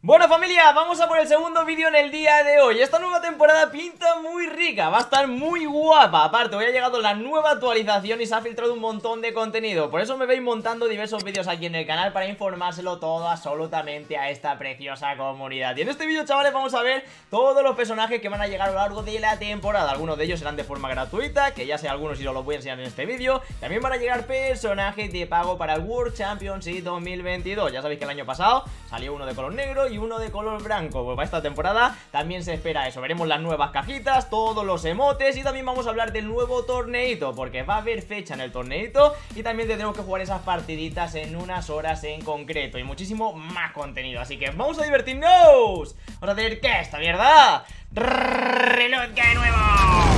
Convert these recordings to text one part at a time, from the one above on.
Bueno familia, vamos a por el segundo vídeo en el día de hoy. Esta nueva temporada pinta muy rica, va a estar muy guapa. Aparte, hoy ha llegado la nueva actualización y se ha filtrado un montón de contenido. Por eso me veis montando diversos vídeos aquí en el canal Para informárselo todo absolutamente a esta preciosa comunidad. Y en este vídeo chavales vamos a ver todos los personajes que van a llegar a lo largo de la temporada. Algunos de ellos serán de forma gratuita, que ya sé algunos y os los voy a enseñar en este vídeo. También van a llegar personajes de pago para el World Championship 2022 Ya sabéis que el año pasado salió uno de color negro y uno de color blanco. Pues para esta temporada también se espera eso. Veremos las nuevas cajitas, todos los emotes Y también vamos a hablar del nuevo torneito Porque va a haber fecha en el torneito Y también tendremos que jugar esas partiditas en unas horas en concreto Y muchísimo más contenido. Así que vamos a divertirnos. Vamos a hacer que esta mierda. Reloj de nuevo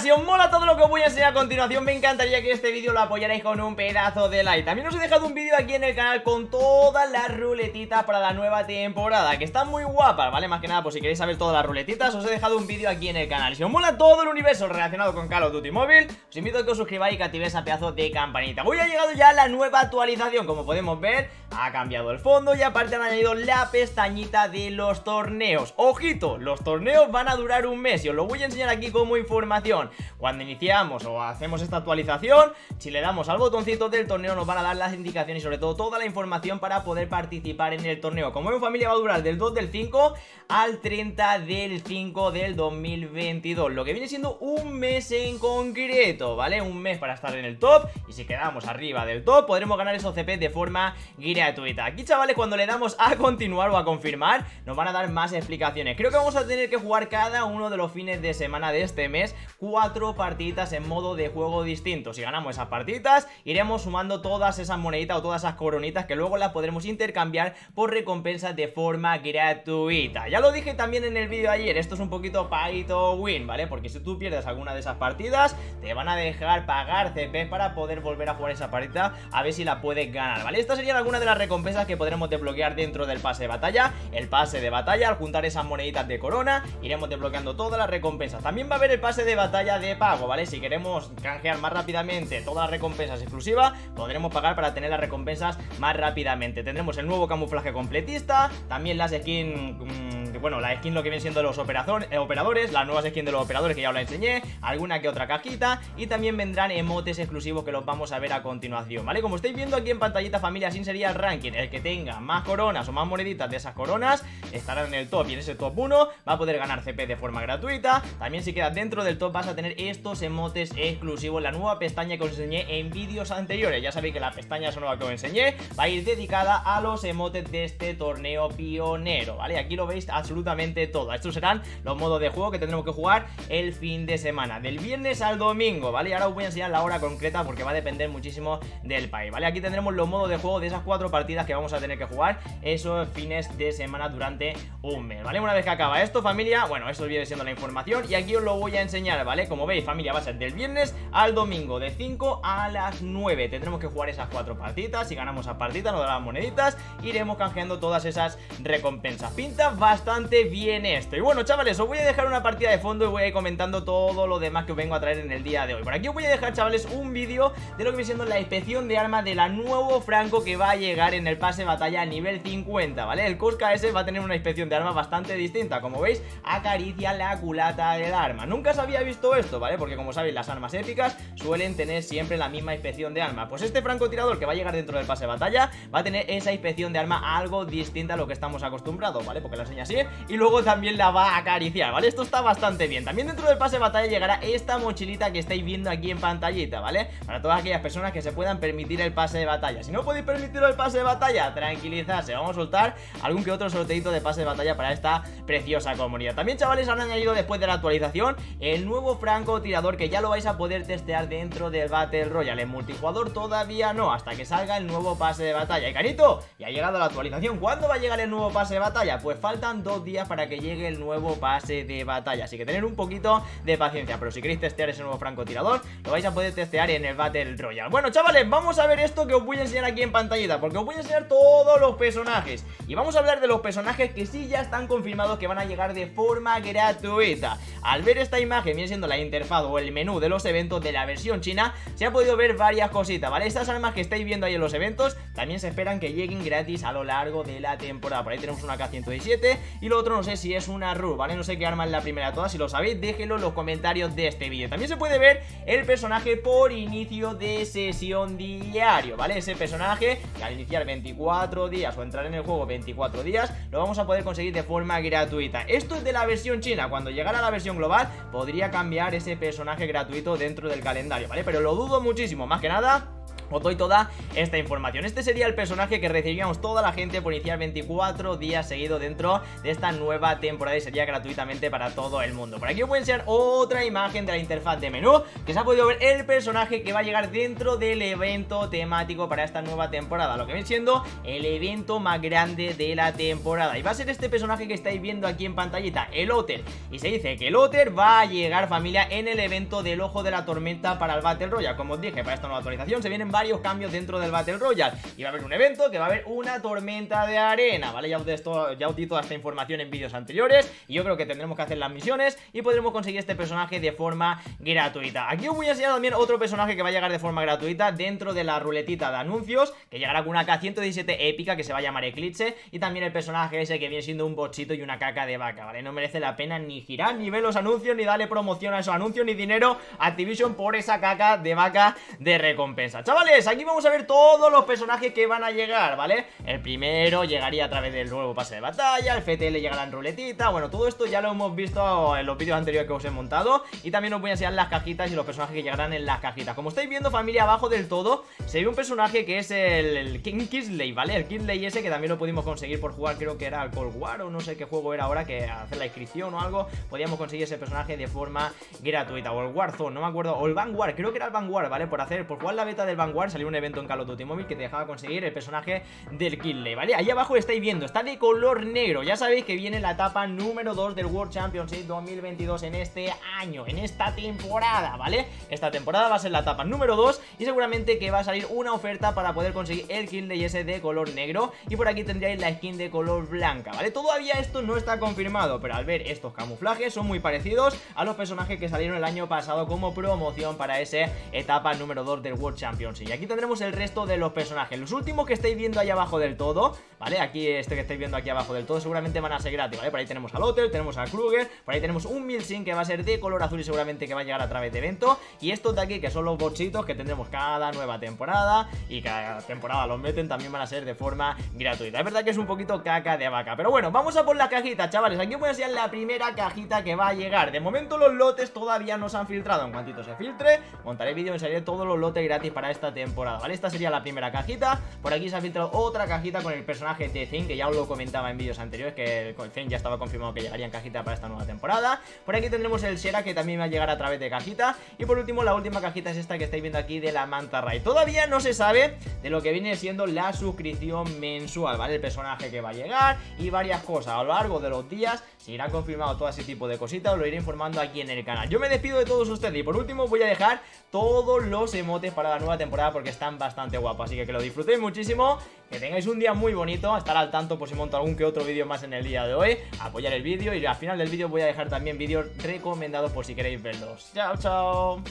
Si os mola todo lo que os voy a enseñar a continuación Me encantaría que este vídeo lo apoyarais con un pedazo de like. También os he dejado un vídeo aquí en el canal con todas las ruletitas para la nueva temporada Que están muy guapas, ¿vale? Más que nada, pues si queréis saber todas las ruletitas Os he dejado un vídeo aquí en el canal. Si os mola todo el universo relacionado con Call of Duty Mobile Os invito a que os suscribáis y que activéis ese pedazo de campanita. Hoy ha llegado ya la nueva actualización Como podemos ver, ha cambiado el fondo Y aparte han añadido la pestañita de los torneos. Ojito, los torneos van a durar un mes Y os lo voy a enseñar aquí como información Cuando iniciamos o hacemos esta actualización Si le damos al botoncito del torneo nos van a dar las indicaciones y sobre todo toda la información para poder participar en el torneo. Como en familia va a durar del 2 del 5 al 30 del 5 del 2022 Lo que viene siendo un mes en concreto, ¿vale? Un mes para estar en el top y si quedamos arriba del top podremos ganar esos CP de forma gratuita. Aquí chavales cuando le damos a continuar o a confirmar nos van a dar más explicaciones. Creo que vamos a tener que jugar cada uno de los fines de semana de este mes cuatro partiditas en modo de juego distinto. Si ganamos esas partiditas, iremos sumando todas esas moneditas o todas esas coronitas que luego las podremos intercambiar por recompensas de forma gratuita. Ya lo dije también en el vídeo de ayer, esto es un poquito pay to win, ¿vale? Porque si tú pierdes alguna de esas partidas, te van a dejar pagar CP para poder volver a jugar esa partida a ver si la puedes ganar, ¿vale? Estas serían algunas de las recompensas que podremos desbloquear dentro del pase de batalla. El pase de batalla, al juntar esas moneditas de corona, iremos desbloqueando todas las recompensas. También va a haber el pase de batalla de pago, ¿vale? Si queremos canjear más rápidamente todas las recompensas exclusivas, podremos pagar para tener las recompensas más rápidamente. Tendremos el nuevo camuflaje completista, también las skins... Mmm, bueno, la skin lo que viene siendo los eh, operadores, las nuevas skins de los operadores que ya os la enseñé, alguna que otra cajita y también vendrán emotes exclusivos que los vamos a ver a continuación, ¿vale? Como estáis viendo aquí en pantallita familia sin sería el ranking, el que tenga más coronas o más moneditas de esas coronas estará en el top y en ese top 1 va a poder ganar CP de forma gratuita, también si quedas dentro del top vas a tener estos emotes exclusivos, la nueva pestaña que os enseñé en vídeos anteriores, ya sabéis que la pestaña esa nueva que os enseñé va a ir dedicada a los emotes de este torneo pionero, ¿vale? Aquí lo veis absolutamente todo. Estos serán los modos de juego que tendremos que jugar el fin de semana, del viernes al domingo, ¿vale? Y ahora os voy a enseñar la hora concreta porque va a depender muchísimo del país, ¿vale? Aquí tendremos los modos de juego de esas cuatro partidas que vamos a tener que jugar esos fines de semana durante un mes, ¿vale? Una vez que acaba esto, familia, bueno, esto viene siendo la información y aquí os lo voy a enseñar, ¿vale? Como veis, familia, va a ser del viernes al domingo, de 5 a las 9. Tendremos que jugar esas cuatro partidas, si ganamos a partidas, nos darán moneditas, iremos canjeando todas esas recompensas. Pinta bastante bien esto Y bueno, chavales, os voy a dejar una partida de fondo y voy a ir comentando todo lo demás que os vengo a traer en el día de hoy Por aquí os voy a dejar, chavales, un vídeo de lo que viene siendo la inspección de armas de la nuevo Franco que va a llegar en el pase batalla a nivel 50, ¿vale? El Cusca ese va a tener una inspección de armas bastante distinta Como veis, acaricia la culata del arma Nunca se había visto esto, ¿vale? Porque como sabéis, las armas épicas suelen tener siempre la misma inspección de arma Pues este francotirador que va a llegar dentro del pase batalla va a tener esa inspección de arma algo distinta a lo que estamos acostumbrados, ¿vale? Porque la enseña así y luego también la va a acariciar, ¿vale? Esto está bastante bien También dentro del pase de batalla llegará esta mochilita que estáis viendo aquí en pantallita, ¿vale? Para todas aquellas personas que se puedan permitir el pase de batalla Si no podéis permitir el pase de batalla, tranquilizarse Vamos a soltar algún que otro sorteito de pase de batalla para esta preciosa comunidad También, chavales, han añadido después de la actualización el nuevo francotirador que ya lo vais a poder testear dentro del Battle Royale En multijugador todavía no, hasta que salga el nuevo pase de batalla Y carito, ya ha llegado la actualización ¿Cuándo va a llegar el nuevo pase de batalla? Pues faltan dos días para que llegue el nuevo pase de batalla. Así que tener un poquito de paciencia. Pero si queréis testear ese nuevo francotirador, lo vais a poder testear en el Battle Royale. Bueno, chavales, vamos a ver esto que os voy a enseñar aquí en pantallita. Porque os voy a enseñar todos los personajes. Y vamos a hablar de los personajes que sí ya están confirmados que van a llegar de forma gratuita. Al ver esta imagen, viene siendo la interfaz o el menú de los eventos de la versión china, se ha podido ver varias cositas, ¿vale? Estas armas que estáis viendo ahí en los eventos, también se esperan que lleguen gratis a lo largo de la temporada. Por ahí tenemos una K117 y lo otro no sé si es una RU, ¿vale? No sé qué arma es la primera de todas, si lo sabéis, déjenlo en los comentarios de este vídeo. También se puede ver el personaje por inicio de sesión diario, ¿vale? Ese personaje que al iniciar 24 días o entrar en el juego 24 días, lo vamos a poder conseguir de forma gratuita. Esto es de la versión china, cuando llegara la versión global podría cambiar ese personaje gratuito dentro del calendario, ¿vale? Pero lo dudo muchísimo, más que nada os doy toda esta información. Este sería el personaje que recibiríamos toda la gente por iniciar 24 días seguidos dentro de esta nueva temporada y sería gratuitamente para todo el mundo. Por aquí a enseñar otra imagen de la interfaz de menú que se ha podido ver el personaje que va a llegar dentro del evento temático para esta nueva temporada Lo que viene siendo el evento más grande de la temporada. Y va a ser este personaje que estáis viendo aquí en pantallita, el Otter. Y se dice que el Otter va a llegar familia en el evento del Ojo de la Tormenta para el Battle Royale. Como os dije, para esta nueva actualización se vienen varios cambios dentro del Battle Royale Y va a haber un evento que va a haber una tormenta de arena, ¿vale? Ya os, di toda esta información en vídeos anteriores Y yo creo que tendremos que hacer las misiones y podremos conseguir este personaje de forma gratuita Aquí os voy a enseñar también otro personaje que va a llegar de forma gratuita dentro de la ruletita de anuncios Que llegará con una K117 épica que se va a llamar Eclipse Y también el personaje ese que viene siendo un bochito y una caca de vaca, ¿vale? No merece la pena ni girar, ni ver los anuncios, ni darle promoción a esos anuncios, ni dinero a Activision por esa caca de vaca de recompensa Chavales aquí vamos a ver todos los personajes que van a llegar, ¿vale? El primero llegaría a través del nuevo pase de batalla, el FTL llegará en ruletita, bueno, todo esto ya lo hemos visto en los vídeos anteriores que os he montado y también os voy a enseñar las cajitas y los personajes que llegarán en las cajitas. Como estáis viendo, familia, abajo del todo se ve un personaje que es el, King Kisley, ¿vale? El Kisley ese que también lo pudimos conseguir por jugar, creo que era el Cold War o no sé qué juego era ahora, que hacer la inscripción o algo, podíamos conseguir ese personaje de forma gratuita, o el Warzone, no me acuerdo, o el Vanguard, creo que era el Vanguard, ¿vale? Por hacer, por jugar la beta del Vanguard salió un evento en Call of Duty Mobile que te dejaba conseguir el personaje del Killey, ¿vale? Ahí abajo estáis viendo, está de color negro Ya sabéis que viene la etapa número 2 del World Championship 2022 en este año, en esta temporada, ¿vale? Esta temporada va a ser la etapa número 2 y seguramente que va a salir una oferta para poder conseguir el Killey ese de color negro Y por aquí tendríais la skin de color blanca, ¿vale? Todavía esto no está confirmado, pero al ver estos camuflajes son muy parecidos a los personajes que salieron el año pasado como promoción para esa etapa número 2 del World Championship Y aquí tendremos el resto de los personajes. Los últimos que estáis viendo ahí abajo del todo ¿Vale? Aquí este que estáis viendo aquí abajo del todo Seguramente van a ser gratis, ¿vale? Por ahí tenemos al Hotel, tenemos a Kruger Por ahí tenemos un Milsim que va a ser de color azul Y seguramente que va a llegar a través de evento. Y estos de aquí que son los bochitos que tendremos cada nueva temporada Y cada temporada los meten también van a ser de forma gratuita. Es verdad que es un poquito caca de vaca Pero bueno, vamos a por la cajita, chavales. Aquí voy a enseñar la primera cajita que va a llegar. De momento los lotes todavía no se han filtrado. En cuantito se filtre, montaré vídeo y enseñaré todos los lotes gratis para esta temporada ¿vale? Esta sería la primera cajita. Por aquí se ha filtrado otra cajita con el personaje de Zen Que ya os lo comentaba en vídeos anteriores Que Zen ya estaba confirmado que llegaría en cajita para esta nueva temporada. Por aquí tendremos el Sera que también va a llegar a través de cajita. Y por último la última cajita es esta que estáis viendo aquí de la Manta Ray Todavía no se sabe de lo que viene siendo la suscripción mensual, ¿vale? El personaje que va a llegar y varias cosas. A lo largo de los días se irá confirmado todo ese tipo de cositas Os lo iré informando aquí en el canal. Yo me despido de todos ustedes y por último voy a dejar todos los emotes para la nueva temporada porque están bastante guapos. Así que que lo disfrutéis muchísimo, que tengáis un día muy bonito, estar al tanto por si monto algún que otro vídeo más en el día de hoy, apoyar el vídeo y al final del vídeo voy a dejar también vídeos recomendados por si queréis verlos. Chao, chao.